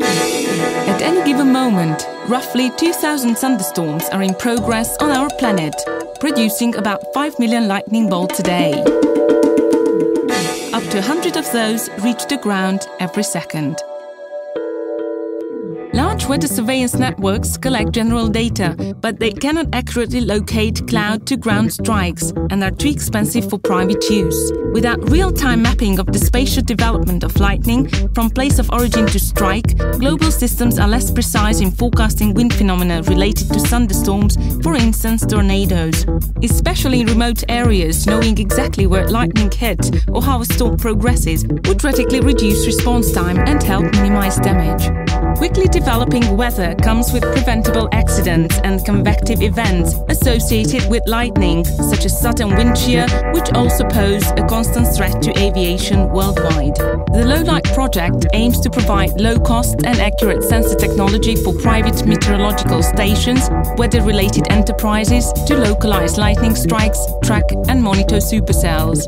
At any given moment, roughly 2,000 thunderstorms are in progress on our planet, producing about 5 million lightning bolts a day. Up to 100 of those reach the ground every second. Large weather surveillance networks collect general data, but they cannot accurately locate cloud to ground strikes and are too expensive for private use. Without real time mapping of the spatial development of lightning from place of origin to strike, global systems are less precise in forecasting wind phenomena related to thunderstorms, for instance, tornadoes. Especially in remote areas, knowing exactly where lightning hits or how a storm progresses would radically reduce response time and help minimize damage. Quickly developing weather comes with preventable accidents and convective events associated with lightning, such as sudden wind shear, which also pose a constant threat to aviation worldwide. The LoLight project aims to provide low cost and accurate sensor technology for private meteorological stations, weather related enterprises to localize lightning strikes, track and monitor supercells.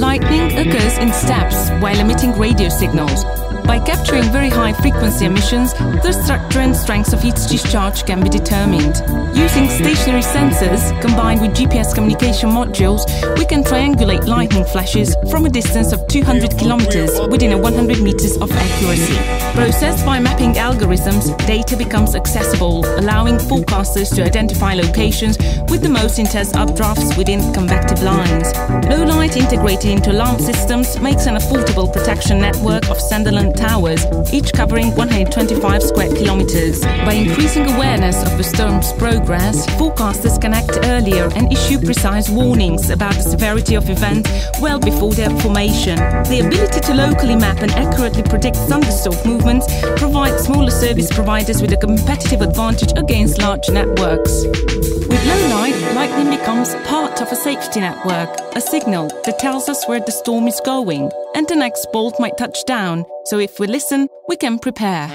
Lightning occurs in steps while emitting radio signals, by capturing very high frequency emissions, the structure and strength of each discharge can be determined. Using stationary sensors combined with GPS communication modules, we can triangulate lightning flashes from a distance of 200 kilometers within a 100 meters of accuracy. Processed by mapping algorithms, data becomes accessible, allowing forecasters to identify locations with the most intense updrafts within convective lines. LoLight integrated into alarm systems makes an affordable protection network of standalone towers, each covering 125 square kilometers. By increasing awareness of the storm's progress, forecasters can act earlier and issue precise warnings about the severity of events well before their formation. The ability to locally map and accurately predict thunderstorm movements provides smaller service providers with a competitive advantage against large networks. With LoLight, lightning becomes part of a safety network, a signal that tells us where the storm is going, and the next bolt might touch down, so if we listen, we can prepare.